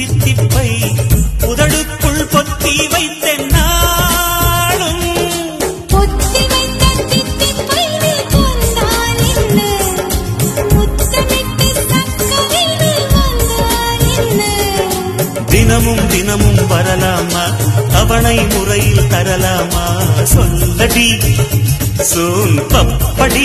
தித்திப்பை உதடுக்குள் பொத்தி வைத்தேன் நாளும். தினமும் தினமும் வரலாமா? அவனை முறையில் தரலாமா? சொல்லடி சோன் பப்படி